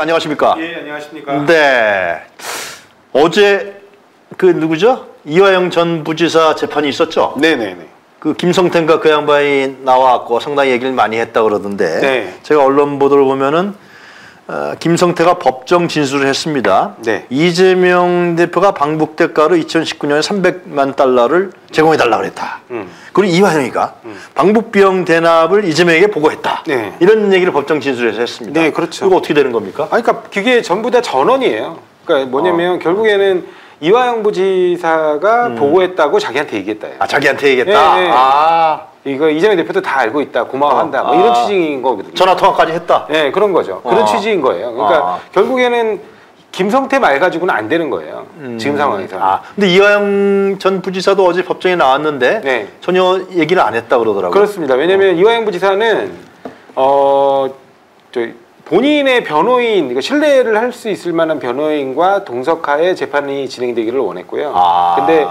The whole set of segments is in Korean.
안녕하십니까? 예, 안녕하십니까? 네. 어제 그 누구죠? 이화영 전 부지사 재판이 있었죠? 네, 네, 네. 그 김성태인가 그 양반이 나와갖고 상당히 얘기를 많이 했다 그러던데 네. 제가 언론 보도를 보면은 어, 김성태가 법정 진술을 했습니다. 네. 이재명 대표가 방북 대가로 2019년에 300만 달러를 제공해 달라 그랬다. 음. 그리고 이화영이가 방북 비용 대납을 이재명에게 보고했다. 네. 이런 얘기를 법정 진술에서 했습니다. 네, 그렇죠. 이거 어떻게 되는 겁니까? 아니, 그러니까 그게 전부 다 전원이에요. 그러니까 뭐냐면 어. 결국에는 이화영 부지사가 보고했다고 자기한테 얘기했다. 아 자기한테 얘기했다. 네, 네. 아 이거 이재명 대표도 다 알고 있다. 고마워한다. 뭐 이런 아. 취지인 거거든요. 전화 통화까지 했다. 네, 그런 거죠. 그런 아. 취지인 거예요. 그러니까 아. 결국에는 김성태 말 가지고는 안 되는 거예요. 지금 상황에서. 아 근데 이화영 전 부지사도 어제 법정에 나왔는데 네. 전혀 얘기를 안 했다 그러더라고요. 그렇습니다. 왜냐하면 이화영 부지사는 어, 저 본인의 변호인, 그러니까 신뢰를 할 수 있을 만한 변호인과 동석하에 재판이 진행되기를 원했고요. 아. 근데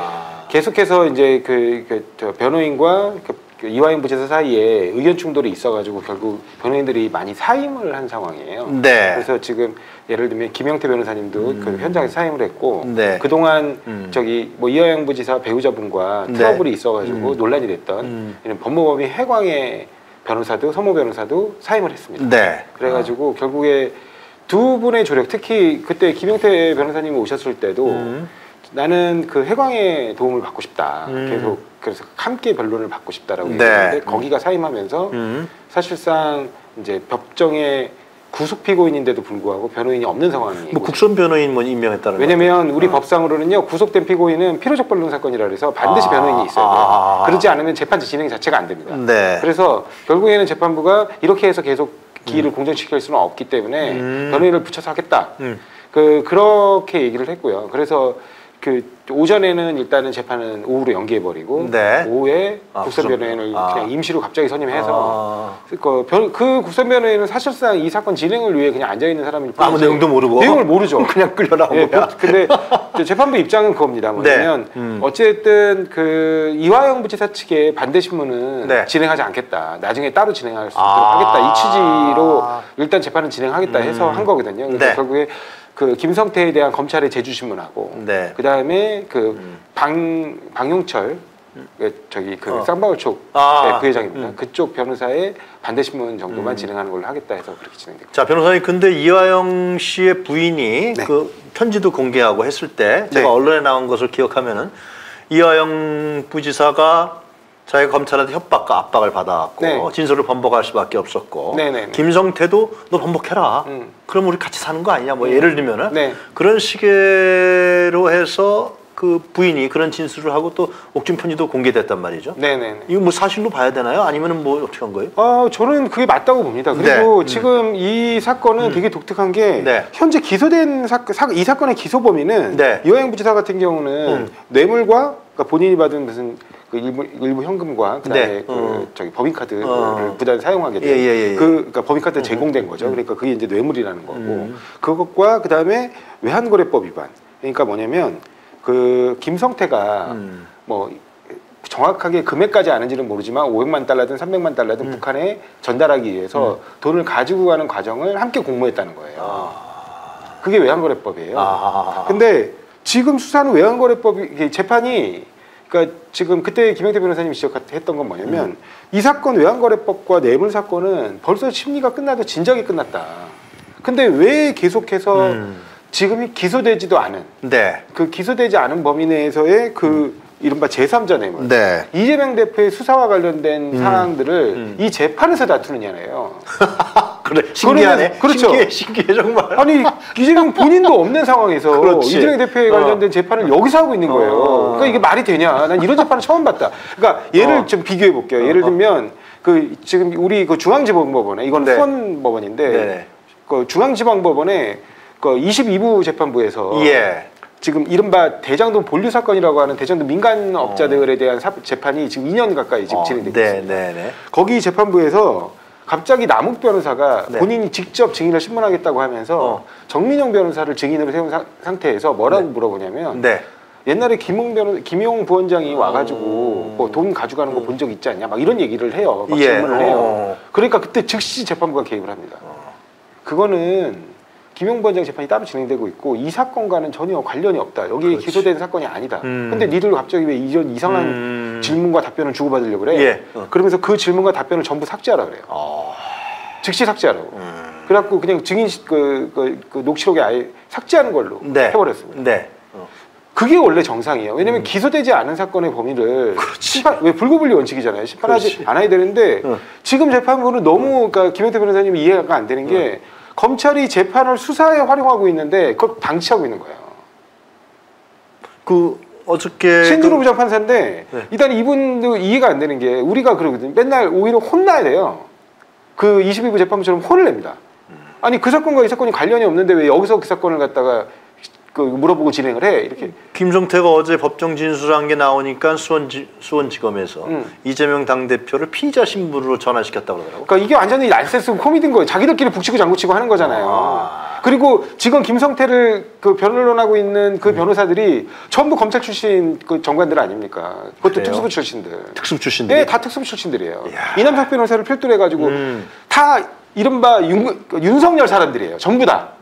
계속해서 이제 그, 그, 저 변호인과 그, 그 이화영 부지사 사이에 의견 충돌이 있어가지고 결국 변호인들이 많이 사임을 한 상황이에요. 네. 그래서 지금 예를 들면 김영태 변호사님도 그 현장에서 사임을 했고 네. 그동안 음. 저기 뭐 이화영 부지사 배우자분과 네. 트러블이 있어가지고 음. 논란이 됐던 음. 이런 법무법인 해광의 변호사도 서모 변호사도 사임을 했습니다. 네. 그래가지고 결국에 두 분의 조력, 특히 그때 김영태 변호사님 오셨을 때도 음. 나는 그 해광의 도움을 받고 싶다. 음. 계속 그래서 함께 변론을 받고 싶다라고 네. 얘기했는데 거기가 사임하면서 음. 사실상 이제 법정에 구속 피고인인데도 불구하고 변호인이 없는 상황이고 뭐 국선 변호인 뭐 임명했다는 왜냐면 우리 어. 법상으로는요 구속된 피고인은 필요적 변론 사건이라 그래서 반드시 아. 변호인이 있어야 돼요. 아. 그렇지 않으면 재판 진행 자체가 안 됩니다. 네. 그래서 결국에는 재판부가 이렇게 해서 계속 기일을 공정시킬 수는 없기 때문에 음. 변호인을 붙여서 하겠다. 음. 그 그렇게 얘기를 했고요. 그래서 그 오전에는 일단은 재판은 오후로 연기해 버리고 네. 오후에 아, 국선 변호인을 아. 그냥 임시로 갑자기 선임해서 아. 그, 변, 그 국선 변호인은 사실상 이 사건 진행을 위해 그냥 앉아 있는 사람일 뿐이지 아무 내용도 모르고 내용을 모르죠. 그냥 끌려 나온 예, 거야. 보- 근데 이제 재판부 입장은 그겁니다. 뭐냐면 네. 음. 어쨌든 그 이화영 부지사 측의 반대 신문은 네. 진행하지 않겠다. 나중에 따로 진행할 수 있도록 아. 하겠다. 이 취지로 일단 재판은 진행하겠다 해서 음. 한 거거든요. 그래서 네. 결국에 그 김성태에 대한 검찰의 제주 신문하고 네. 그 다음에 그 음. 방 방용철 그 저기 그 어. 쌍방울 쪽 아. 네, 부회장입니다. 음. 그쪽 변호사의 반대 신문 정도만 음. 진행하는 걸로 하겠다 해서 그렇게 진행됐고. 자 변호사님 근데 이화영 씨의 부인이 네. 그 편지도 공개하고 했을 때 제가 네. 언론에 나온 것을 기억하면은 이화영 부지사가 자기가 검찰한테 협박과 압박을 받아갖고 네. 진술을 번복할 수밖에 없었고 네네네. 김성태도 너 번복해라 음. 그럼 우리 같이 사는 거 아니냐 뭐 예를 들면은 네. 그런 식으로 해서 그 부인이 그런 진술을 하고 또 옥중 편지도 공개됐단 말이죠 네네네. 이거 뭐 사실로 봐야 되나요 아니면은 뭐 어떻게 한 거예요? 어, 저는 그게 맞다고 봅니다. 그리고 네. 음. 지금 이 사건은 되게 독특한 게 네. 현재 기소된 사, 사, 이 사건의 기소 범위는 네. 이화영 부지사 같은 경우는 음. 뇌물과 그러니까 본인이 받은 무슨 그 일부, 일부 현금과 그다음에 네. 그 음. 저기 법인카드를 어. 부단 사용하게 된 예, 예, 예, 예. 그 그러니까 법인카드 제공된 거죠. 그러니까 그게 이제 뇌물이라는 거고 음. 그것과 그다음에 외환거래법 위반. 그러니까 뭐냐면 그 김성태가 음. 뭐 정확하게 금액까지 아는지는 모르지만 500만 달러든 300만 달러든 음. 북한에 전달하기 위해서 돈을 가지고 가는 과정을 함께 공모했다는 거예요. 그게 외환거래법이에요. 아. 근데 지금 수사는 외환거래법이 재판이 그러니까 지금 그때 김영태 변호사님이 지적했던 건 뭐냐면 음. 이 사건 외환거래법과 뇌물 사건은 벌써 심리가 끝나도 진작에 끝났다. 근데 왜 계속해서 음. 지금이 기소되지도 않은 네. 그 기소되지 않은 범위 내에서의 그 이른바 제3자 뇌물 네. 이재명 대표의 수사와 관련된 음. 사항들을 음. 이 재판에서 다투느냐래요. 그래 신기하네. 그렇죠. 신기해, 신기해 정말. 아니 이재명 본인도 없는 상황에서 그렇지. 이재명 대표에 어. 관련된 재판을 여기서 하고 있는 거예요. 어. 그러니까 이게 말이 되냐? 난 이런 재판을 처음 봤다. 그러니까 예를 어. 좀 비교해 볼게요. 예를 들면 그 지금 우리 그 중앙지방법원에 이건 네. 수원법원인데 네네. 그 중앙지방법원에 그 22부 재판부에서 예. 지금 이른바 대장동 본류 사건이라고 하는 대장동 민간 업자들에 대한 사- 재판이 지금 2년 가까이 지금 어, 진행되고 네, 있습니다. 네, 네. 거기 재판부에서 갑자기 남욱 변호사가 네. 본인이 직접 증인을 신문하겠다고 하면서 어. 정민영 변호사를 증인으로 세운 사- 상태에서 뭐라고 물어보냐면 네. 옛날에 김용 변호 김용 부원장이 어. 와가지고 뭐돈 가져가는 거 본 적 있지 않냐 막 이런 얘기를 해요. 막 예. 질문을 해요. 어. 그러니까 그때 즉시 재판부가 개입을 합니다. 그거는 김용부 원장 재판이 따로 진행되고 있고 이 사건과는 전혀 관련이 없다. 여기 그렇지. 기소된 사건이 아니다. 음. 근데 니들 갑자기 왜 이런 이상한 음. 질문과 답변을 주고받으려고 그래? 예. 어. 그러면서 그 질문과 답변을 전부 삭제하라 그래요. 어. 즉시 삭제하라고. 음. 그래갖고 그냥 증인 시- 그, 그, 그 녹취록에 아예 삭제하는 걸로 네. 해버렸습니다. 네. 어. 그게 원래 정상이에요. 왜냐면 기소되지 않은 사건의 범위를 음. 심판, 왜 불구분리 원칙이잖아요. 심판하지 그렇지. 않아야 되는데 어. 지금 재판부는 너무 그러니까 김현태 변호사님이 이해가 안 되는 게 검찰이 재판을 수사에 활용하고 있는데 그걸 방치하고 있는 거예요. 그 어저께 신준호 그- 부장 판사인데 네. 일단 이분도 이해가 안 되는 게 우리가 그러거든요. 맨날 오히려 혼나야 돼요. 그 22부 재판부처럼 혼을 냅니다. 아니 그 사건과 이 사건이 관련이 없는데 왜 여기서 그 사건을 갖다가 그 물어보고 진행을 해 이렇게 김성태가 어제 법정 진술한 게 나오니까 수원지, 수원지검에서 음. 이재명 당 대표를 피의자 신분으로 전환시켰다고 그러더라고. 그러니까 이게 완전히 난센스 코미디인 거예요. 자기들끼리 북치고 장구치고 하는 거잖아요. 아. 그리고 지금 김성태를 그 변론하고 있는 음. 그 변호사들이 전부 검찰 출신 그 정관들 아닙니까? 그것도 그래요? 특수부 출신들. 특수 출신들이. 네, 다 특수부 출신들이에요. 이남석 변호사를 필두로 해가지고 음. 다 이른바 윤, 그 윤석열 사람들이에요. 전부 다.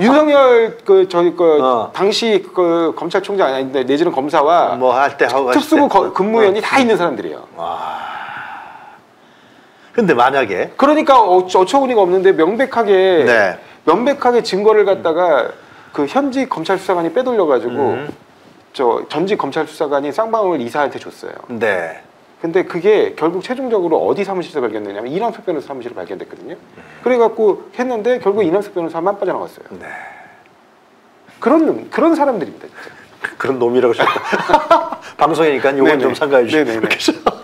윤석열 그 저희 그 어. 당시 그 검찰총장 아닌데 내지는 검사와 뭐 할 때 하고 갔을 특수부 때. 거- 근무원이 어. 다 있는 사람들이에요. 근데 만약에 그러니까 어- 어처구니가 없는데 명백하게 네. 명백하게 증거를 갖다가 그 현직 검찰 수사관이 빼돌려 가지고 음. 저 전직 검찰 수사관이 쌍방울 이사한테 줬어요. 네. 근데 그게 결국 최종적으로 어디 사무실에서 발견됐냐면 이남석 변호사 사무실에 발견됐거든요. 그래갖고 했는데 결국 이남석 변호사만 빠져나갔어요. 네. 그런 놈, 그런 사람들입니다. 진짜. 그런 놈이라고 싶다. 방송이니까 요건 네네. 좀 삼가해. 네네네.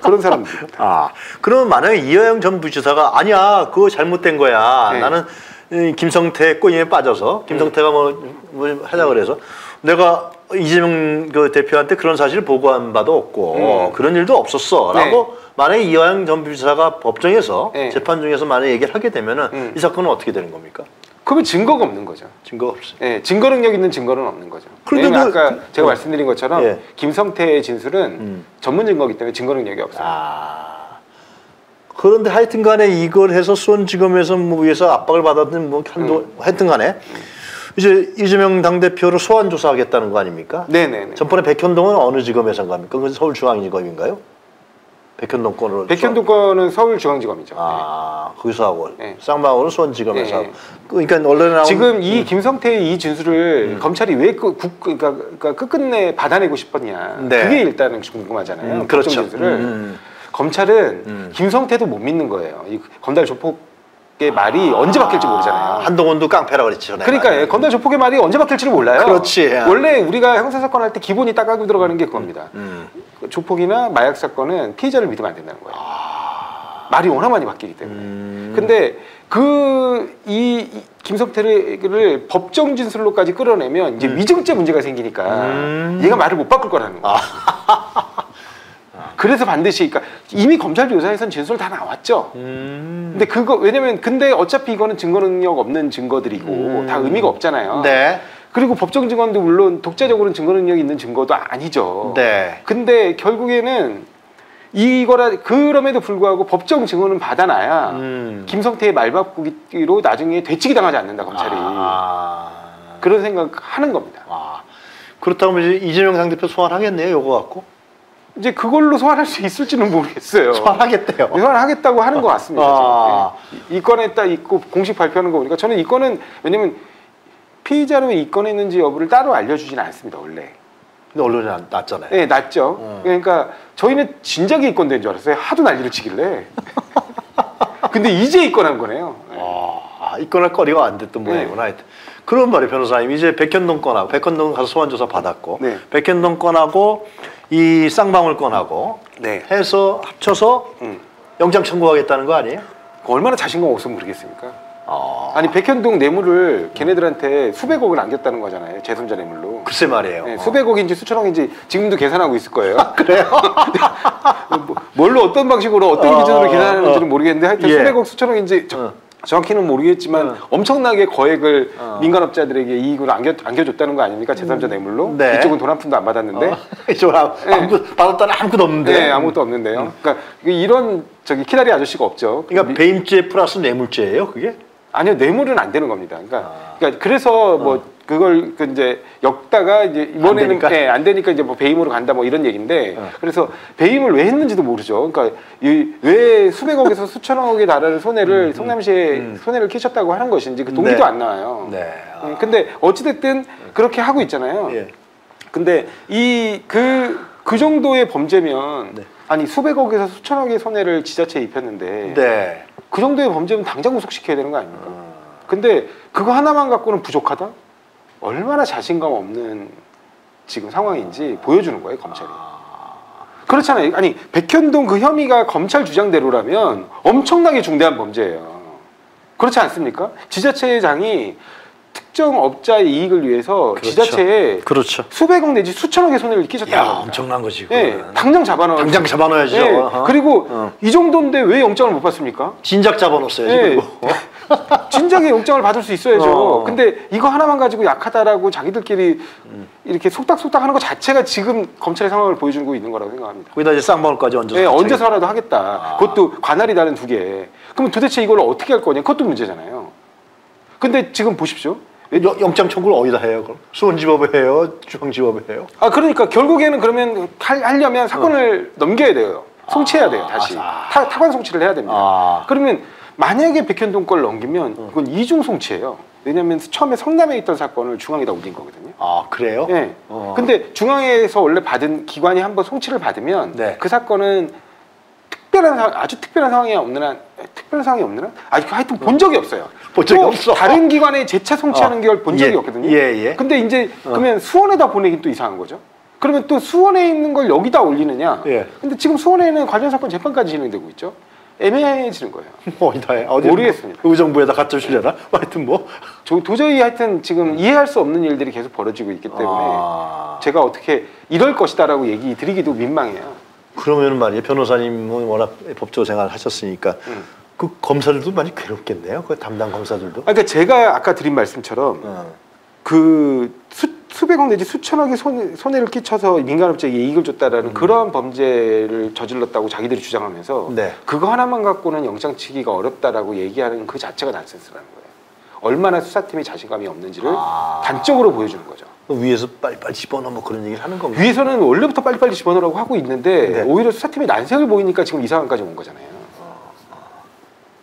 그런 사람들. 아, 그러면 만약에 이화영 전 부지사가 아니야, 그거 잘못된 거야. 네. 나는 이 김성태 꼬임에 빠져서 김성태가 뭐, 뭐 하자 그래서 내가 이재명 그 대표한테 그런 사실 보고한 바도 없고 음. 그런 일도 없었어라고 만약에 이화영 전 부지사가 법정에서 네. 재판 중에서 만약에 얘기를 하게 되면은 음. 이 사건은 어떻게 되는 겁니까? 그러면 증거가 없는 거죠. 증거가 없어요. 예, 증거 능력 있는 증거는 없는 거죠. 그런데 왜냐면 뭐- 아까 제가 어. 말씀드린 것처럼 예. 김성태의 진술은 음. 전문 증거이기 때문에 증거 능력이 없어요. 아. 그런데 하여튼 간에 이걸 해서 수원지검에서 뭐 위해서 압박을 받았든 뭐 한도 음. 하여튼 간에 이제 이재명 당대표를 소환 조사하겠다는 거 아닙니까? 네네네. 전번에 백현동은 어느 지검에서 갑니까? 그건 서울중앙지검인가요? 백현동 건으로 백현동 건은 서울중앙지검이죠. 아 거기서 하고 네. 쌍방울은 수원지검에서 네. 하고 그러니까 언론에 나온 지금 이 김성태의 이 진술을 검찰이 왜 그, 국, 그러니까, 그러니까 끝끝내 받아내고 싶었냐. 네. 그게 일단은 궁금하잖아요. 음, 그렇죠. 진술을. 음. 검찰은 음. 김성태도 못 믿는 거예요. 이 건달 조폭 의 말이 언제 바뀔지 모르잖아요. 한동훈도 깡패라 그랬지 전에. 그러니까 예, 건달 조폭의 말이 언제 바뀔지를 몰라요. 그렇지. 원래 우리가 형사 사건 할 때 기본이 딱 깔고 들어가는 게 그겁니다. 음. 그 조폭이나 마약 사건은 피의자를 믿으면 안 된다는 거예요. 말이 워낙 많이 바뀌기 때문에. 아. 음. 근데 그 이 김성태를 법정 진술로까지 끌어내면 이제 위증죄 문제가 생기니까 음. 얘가 말을 못 바꿀 거라는 거예요. 그래서 반드시 그러니까 이미 검찰 조사에선 진술 다 나왔죠. 음. 근데 그거 왜냐면 근데 어차피 이거는 증거 능력 없는 증거들이고 음. 다 의미가 없잖아요. 네. 그리고 법정 증언도 물론 독자적으로는 증거 능력이 있는 증거도 아니죠. 네. 근데 결국에는 이거라 그럼에도 불구하고 법정 증언은 받아놔야 음. 김성태의 말바꾸기로 나중에 되치기 당하지 않는다 검찰이 아. 그런 생각하는 겁니다. 아. 그렇다면 이제 이재명 당대표 소환하겠네요, 요거 갖고. 이제 그걸로 소환할 수 있을지는 모르겠어요. 소환하겠대요. 소환하겠다고 하는 것 같습니다. 아. 네. 이 건에 딱 있고 공식 발표하는 거 보니까 저는 이 건은 왜냐면 피의자로 입건했는지 여부를 따로 알려주지는 않습니다 원래. 근데 언론에 안- 났잖아요. 네, 났죠. 어. 그러니까 저희는 진작에 입건된 줄 알았어요. 하도 난리를 치길래. 근데 이제 입건한 거네요. 아, 입건할 거리가 안 됐던 모양이구나. 하여튼. 그런 말이 변호사님 이제 백현동 건하고 백현동 가서 소환 조사 받았고 네. 백현동 건하고 이 쌍방울 건하고 네. 해서 합쳐서 음. 영장 청구하겠다는 거 아니에요? 그 얼마나 자신감 없으면 모르겠습니까? 아, 아니 백현동 뇌물을 걔네들한테 수백억을 안겼다는 거잖아요. 재손자 뇌물로. 글쎄 말이에요. 네, 수백억인지 수천억인지 지금도 계산하고 있을 거예요. 그래요? 뭐, 뭘로 어떤 방식으로 어떤 어, 기준으로 어, 계산하는지는 어. 모르겠는데 하여튼 예. 수백억 수천억인지 저- 어. 정확히는 모르겠지만 어. 엄청나게 거액을 어. 민간업자들에게 이익을 안겨, 안겨줬다는 거 아닙니까? 제3자 뇌물로 네. 이쪽은 돈 한 푼도 안 받았는데 어, 이쪽은 아무- 네. 받았다는 아무것도 없는데. 네, 아무것도 없는데요. 그러니까 이런 저기 키다리 아저씨가 없죠. 그러니까 배임죄 플러스 뇌물죄예요, 그게? 아니요 뇌물은 안 되는 겁니다. 그러니까, 아. 그러니까 그래서 뭐 그걸 그 이제 엮다가 이제 이번에는 되니까? 예, 안 되니까 이제 뭐 배임으로 간다 뭐 이런 얘기인데 어. 그래서 배임을 왜 했는지도 모르죠. 그러니까 이 왜 수백억에서 수천억에 달하는 손해를 성남시에 음. 손해를 끼쳤다고 하는 것인지 그 동기도 네. 안 나와요. 네. 음, 근데 어찌됐든 그렇게 하고 있잖아요. 예. 근데 이그그 정도의 범죄면 네. 아니 수백억에서 수천억의 손해를 지자체에 입혔는데 네. 그 정도의 범죄면 당장 구속시켜야 되는 거 아닙니까? 어. 근데 그거 하나만 갖고는 부족하다? 얼마나 자신감 없는 지금 상황인지 보여주는 거예요 검찰이. 그렇잖아요. 아니 백현동 그 혐의가 검찰 주장대로라면 엄청나게 중대한 범죄예요. 그렇지 않습니까? 지자체장이 특정 업자의 이익을 위해서 그렇죠. 지자체에 그렇죠. 수백억 내지 수천억의 손해를 끼쳤다는 야. 엄청난 거지. 예. 당장 잡아넣어. 당장 잡아넣어야죠. 예. 그리고 어. 이 정도인데 왜 영장을 못 받습니까? 진작 잡아놓었어요, 예. 지금. 진작에 영장을 받을 수 있어야죠. 어. 근데 이거 하나만 가지고 약하다라고 자기들끼리 이렇게 속닥속닥 하는 것 자체가 지금 검찰의 상황을 보여주고 있는 거라고 생각합니다. 거기다 이제 쌍방울까지 얹어서. 예, 갑자기. 얹어서라도 하겠다. 아. 그것도 관할이 다른 두 개. 그럼 도대체 이걸 어떻게 할 거냐? 그것도 문제잖아요. 근데 지금 보십시오. 여- 영장 청구를 어디다 해요, 그럼? 수원지법에 해요? 중앙지법에 해요? 아 그러니까 결국에는 그러면 할, 하려면 사건을 넘겨야 돼요. 송치해야 돼요. 다시 아. 타, 타관 송치를 해야 됩니다. 아. 그러면 만약에 백현동 걸 넘기면 그건 이중 송치예요. 왜냐하면 처음에 성남에 있던 사건을 중앙에다 옮긴 거거든요. 아, 그래요? 예. 어. 근데 중앙에서 원래 받은 기관이 한번 송치를 받으면 네. 그 사건은 특별한 상황, 아주 특별한 상황이 없는 한 특별한 상황이 없는 한 아직 하여튼 본 적이 없어요. 본 적이 또 없어. 다른 기관에 재차 송치하는 어. 걸 본 적이 예. 없거든요. 예, 예. 근데 이제 어. 그러면 수원에다 보내긴 또 이상한 거죠. 그러면 또 수원에 있는 걸 여기다 올리느냐? 예. 근데 지금 수원에는 관련 사건 재판까지 진행되고 있죠. 애매해지는 거예요. 어디다 해? 어디 모르겠습니다. 의정부에다 갖다 주려나? 하여튼 뭐. 저 도저히 하여튼 지금 이해할 수 없는 일들이 계속 벌어지고 있기 때문에 아. 제가 어떻게 이럴 것이다라고 얘기 드리기도 민망해요. 그러면 말이에요. 변호사님은 워낙 법조 생활 하셨으니까 음. 그 검사들도 많이 괴롭겠네요. 그 담당 검사들도. 아, 그러니까 제가 아까 드린 말씀처럼 어. 그 수, 수백억 내지 수천억의 손해, 손해를 끼쳐서 민간업자에게 이익을 줬다라는 그러한 범죄를 저질렀다고 자기들이 주장하면서 네. 그거 하나만 갖고는 영장 치기가 어렵다라고 얘기하는 그 자체가 난센스라는 거예요. 얼마나 수사팀이 자신감이 없는지를 아. 단적으로 보여주는 거죠. 위에서 빨리빨리 집어넣어 뭐 그런 얘기를 하는 겁니다. 위에서는 원래부터 빨리빨리 집어넣으라고 하고 있는데 네. 오히려 수사팀이 난색을 보이니까 지금 이 상황까지 온 거잖아요.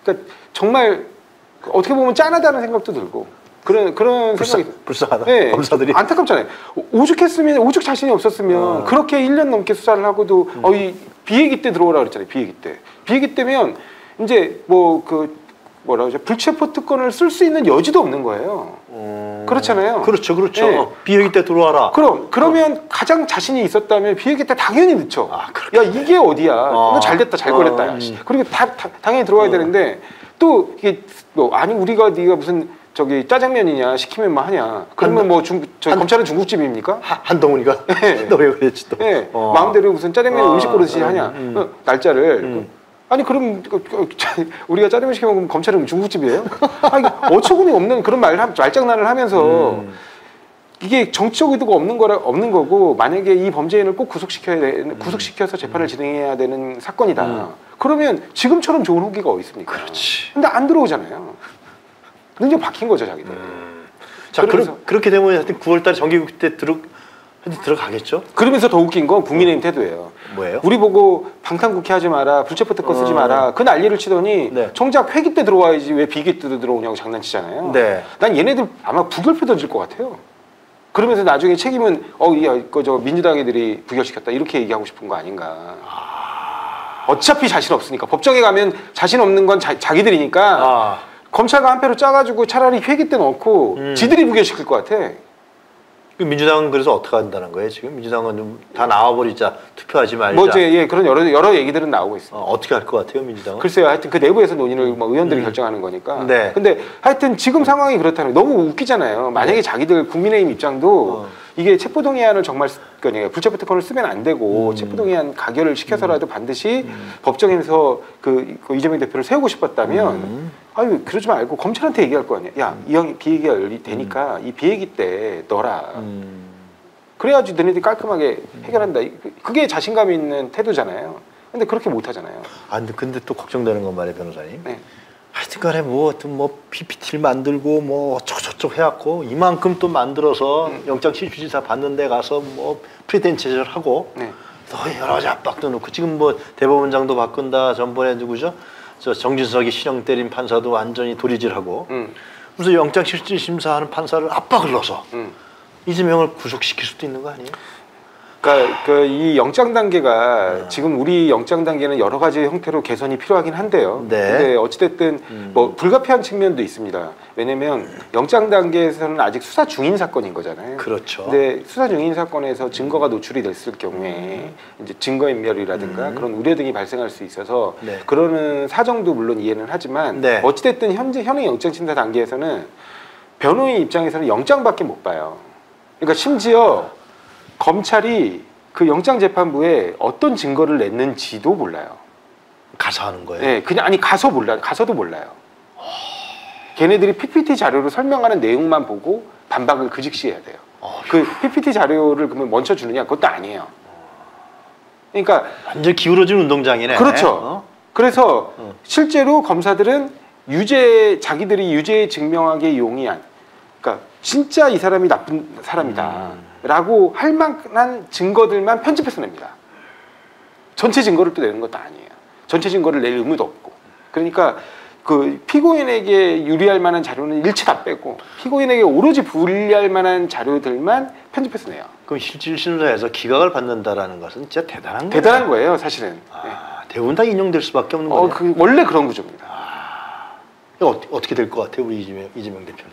그러니까 정말 어떻게 보면 짠하다는 생각도 들고 그런 그런 불쌍, 생각이 불쌍하다. 네, 검사들이. 안타깝잖아요. 오- 오죽했으면 오죽 자신이 없었으면 어. 그렇게 1년 넘게 수사를 하고도 어, 이 비행기 때 들어오라 그랬잖아요. 비행기 때. 비행기 때면 이제 뭐 그 뭐라 그러죠? 불체포 특권을 쓸 수 있는 여지도 없는 거예요. 음, 그렇잖아요. 그렇죠, 그렇죠. 네. 비행기 때 들어와라. 그럼 그러면 가장 자신이 있었다면 비행기 때 당연히 늦죠. 아, 야 이게 어디야? 어. 너 잘됐다, 잘 어, 걸렸다. 야. 음. 씨. 그리고 다, 다- 당연히 들어와야 되는데 또 이게 뭐 아니 우리가 네가 무슨 저기 짜장면이냐 시키면 뭐 하냐? 그러면 한- 뭐 중, 저 한- 검찰은 중국집입니까? 하- 한동훈이가 네. 너왜 그랬지 또. 예, 어. 마음대로 무슨 짜장면 어, 음식 고르듯이 음, 하냐? 음. 어, 날짜를 음. 아니 그럼 그- 그- 자- 우리가 짜장면 시키면 그럼 검찰은 중국집이에요? 아니 어처구니 없는 그런 말 말장난을 하면서 음. 이게 정치적 의도가 없는 거라 없는 거고 만약에 이 범죄인을 꼭 구속시켜야 돼 구속시켜서 재판을 진행해야 되는 사건이다. 음. 그러면 지금처럼 좋은 후기가 어디 있습니까? 그렇지. 근데 안 들어오잖아요. 능력 박힌 거죠 자기들. 자, 그러면서- 그러, 그렇게 되면 하여튼 9월달에 정기국 때 들어 들어가겠죠? 그러면서 더 웃긴 건 국민의힘 태도예요. 뭐예요? 우리 보고 방탄국회 하지 마라, 불체포 특권 쓰지 어. 마라. 그 난리를 치더니 네. 정작 회기 때 들어와야지 왜 비기 때 들어오냐고 장난치잖아요. 네. 난 얘네들 아마 부결표 던질 것 같아요. 그러면서 나중에 책임은 어, 야, 이거 저 민주당 애들이 부결시켰다 이렇게 얘기하고 싶은 거 아닌가. 어차피 자신 없으니까 법정에 가면 자신 없는 건 자, 자기들이니까 아, 검찰과 한 표로 짜가지고 차라리 회기 때 넣고 음. 지들이 부결시킬 것 같아. 그 민주당은 그래서 어떻게 한다는 거예요? 지금 민주당은 좀 다 나와버리자 투표하지 말자. 뭐 이제 예, 그런 여러 여러 얘기들은 나오고 있습니다. 어, 어떻게 할 것 같아요, 민주당은? 글쎄요, 하여튼 그 내부에서 논의를 뭐 의원들이 결정하는 거니까. 네. 근데 하여튼 지금 상황이 그렇다는 게 너무 웃기잖아요. 만약에 자기들 국민의힘 입장도 어. 이게 체포동의안을 정말 쓰- 그러니까 불체포 특권을 쓰면 안 되고 음. 체포동의안 가결을 시켜서라도 반드시 법정에서 그, 그 이재명 대표를 세우고 싶었다면 음. 아유 그러지 말고 검찰한테 얘기할 거 아니야. 야이 형이 비얘기가 되니까 이 비얘기 때 너라. 음. 그래야지 너네들이 깔끔하게 해결한다. 이- 그게 자신감 있는 태도잖아요. 근데 그렇게 못 하잖아요. 아 근데, 근데 또 걱정되는 건 말이에요 변호사님. 네. 하여튼간에 뭐 하여튼 뭐 PPT를 만들고 뭐 어쩌고 저쩌고 해갖고 이만큼 또 만들어서 음. 영장 실질사 받는데 가서 뭐 프리덴체를 하고 네. 또 여러 가지 압박도 넣고 지금 뭐 대법원장도 바꾼다 전번에 누구죠? 저 정진석이 신형 때린 판사도 완전히 도리질하고 음. 무슨 영장 실질 심사하는 판사를 압박을 넣어서 음. 이재명을 구속시킬 수도 있는 거 아니에요? 그러니까 그 이 영장 네. 단계가 지금 우리 영장 단계는 여러 가지 형태로 개선이 필요하긴 한데요. 네. 근데 어찌됐든 음. 뭐 불가피한 측면도 있습니다. 왜냐면 영장 단계에서는 아직 수사 중인 사건인 거잖아요. 그렇죠. 근데 수사 중인 사건에서 증거가 노출이 됐을 경우에 이제 증거 인멸이라든가 음. 그런 우려 등이 발생할 수 있어서 네. 그러는 사정도 물론 이해는 하지만 네. 어찌됐든 현재 현행 영장 심사 단계에서는 변호인 입장에서는 영장밖에 못 봐요. 그러니까 심지어 검찰이 그 영장재판부에 어떤 증거를 냈는지도 몰라요. 가서 하는 거예요. 네, 그냥 아니 가서 몰라, 가서도 몰라요. 걔네들이 PPT 자료로 설명하는 내용만 보고 반박을 그 즉시 해야 돼요. 어, 그 PPT 자료를 그러면 멈춰 주느냐? 그것도 아니에요. 그러니까 완전 기울어진 운동장이네. 그렇죠. 어? 그래서 어. 실제로 검사들은 유죄 자기들이 유죄 증명하기에 용이한 그러니까 진짜 이 사람이 나쁜 사람이다 라고 할 만한 증거들만 편집해서 냅니다. 전체 증거를 또 내는 것도 아니에요. 전체 증거를 낼 의무도 없고. 그러니까 그 피고인에게 유리할 만한 자료는 일체 다 빼고 피고인에게 오로지 불리할 만한 자료들만 편집해서 내요. 그럼 실질 심사에서 기각을 받는다라는 것은 진짜 대단한 거예요. 대단한 거예요, 사실은. 네. 아, 대부분 다 인용될 수밖에 없는 어, 거예요. 그 원래 그런 구조입니다. 이거 어떻게, 어떻게 될 것 같아요, 우리 이재명, 이재명 대표는?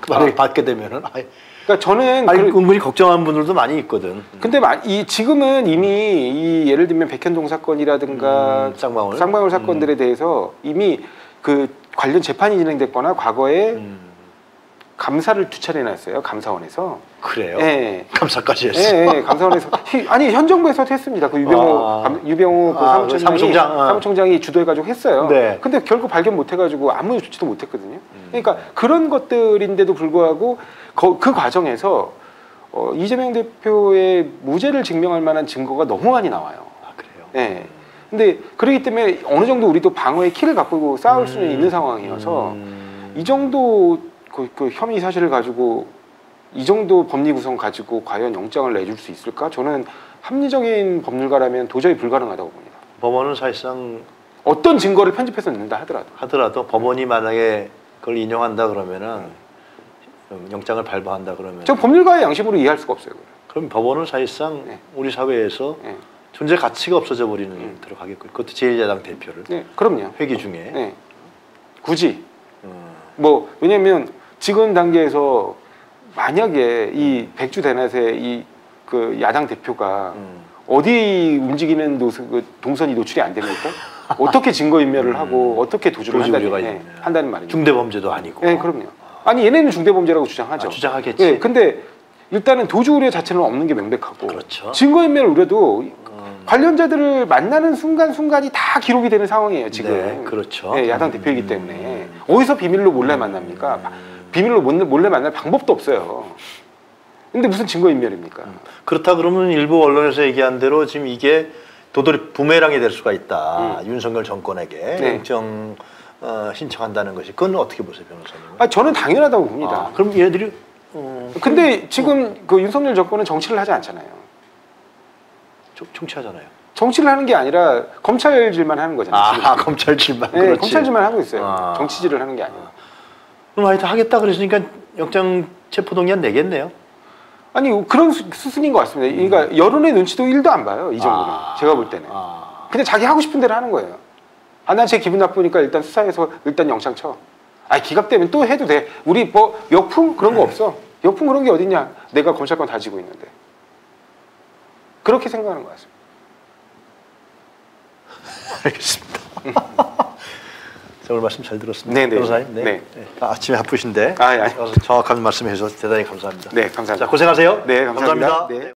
그 만약에 아. 받게 되면은, 아이, 그러니까 저는 아니, 그- 은근히 걱정하는 분들도 많이 있거든. 근데 마- 이 지금은 이미 이 예를 들면 백현동 사건이라든가 음, 쌍방울. 쌍방울 사건들에 대해서 이미 그 관련 재판이 진행됐거나 과거에 음, 감사를 두 차례 놨어요 감사원에서. 그래요. 예. 감사까지 예, 했어. 예, 감사원에서 히- 아니 현 정부에서도 했습니다. 그 유병호 아. 감- 유병호 그 아, 사무총장이, 그 사무총장, 아. 사무총장이 주도해가지고 했어요. 네. 근데 결국 발견 못해가지고 아무 조치도 못했거든요. 음. 그러니까 그런 것들인데도 불구하고 거- 그 과정에서 어, 이재명 대표의 무죄를 증명할 만한 증거가 너무 많이 나와요. 아, 그래요. 예. 근데 그렇기 때문에 어느 정도 우리도 방어의 키를 갖고 싸울 수는 음. 있는 상황이어서 음. 이 정도 그, 그 혐의 사실을 가지고 이 정도 법리 구성 가지고 과연 영장을 내줄 수 있을까? 저는 합리적인 법률가라면 도저히 불가능하다고 봅니다. 법원은 사실상 어떤 증거를 편집해서 넣는다 하더라도. 하더라도 법원이 만약에 그걸 인용한다 그러면은 영장을 발부한다 그러면 저 법률가의 양심으로 이해할 수가 없어요. 그럼 법원은 사실상 네. 우리 사회에서 네. 존재 가치가 없어져 버리는 음. 들어가겠고 그것도 제1야당 대표를 네, 그럼요. 회기 중에 네. 굳이 음, 뭐 왜냐면 지금 단계에서 만약에 이 백주 대낮에 이 그 야당 대표가 음. 어디 움직이는 노선, 그 동선이 노출이 안 됩니까? 어떻게 증거 인멸을 하고 어떻게 도주를 도주 한다는, 네, 있네. 한다는 말입니다. 중대 범죄도 아니고 네, 그럼요. 아니 얘네는 중대 범죄라고 주장하죠. 아, 주장하겠지. 네, 근데 일단은 도주 우려 자체는 없는 게 명백하고 그렇죠. 증거 인멸 우려도 음, 관련자들을 만나는 순간 순간이 다 기록이 되는 상황이에요 지금. 네, 그렇죠. 네, 야당 음. 대표이기 때문에 어디서 비밀로 몰래 만납니까? 비밀로 몰래 만날 방법도 없어요. 근데 무슨 증거 인멸입니까? 그렇다 그러면 일부 언론에서 얘기한 대로 지금 이게 도돌이 부메랑이 될 수가 있다. 윤석열 정권에게 음. 네. 영장 어, 신청한다는 것이 그건 어떻게 보세요, 변호사님? 아, 저는 당연하다고 봅니다. 아, 그럼 얘들이 어, 근데 지금 그 윤석열 정권은 정치를 하지 않잖아요. 총- 총치하잖아요. 정치를 하는 게 아니라 검찰질만 하는 거잖아요. 아, 검찰질만 네. 검찰질만 하고 있어요. 아. 정치질을 하는 게 아니고. 그럼 하여튼 하겠다 그랬으니까 영장 체포동의안 내겠네요. 아니 그런 수, 수순인 것 같습니다. 그러니까 여론의 눈치도 1도 안 봐요. 이 정도는 아. 제가 볼 때는. 아, 그냥 자기 하고 싶은 대로 하는 거예요. 아, 난 제 기분 나쁘니까 일단 수사해서 일단 영장 쳐. 아, 기각되면 또 해도 돼. 우리 뭐 역풍 그런 거 없어. 역풍 그런 게 어딨냐? 내가 검찰권 다지고 있는데. 그렇게 생각하는 것 같습니다. 알겠습니다. 자, 오늘 말씀 잘 들었습니다. 네, 네. 변호사님. 네. 네. 네. 아, 아침에 바쁘신데 아, 예, 아니. 정확한 말씀해 주셔서 대단히 감사합니다. 네, 감사합니다. 자, 고생하세요. 네, 감사합니다. 감사합니다. 네.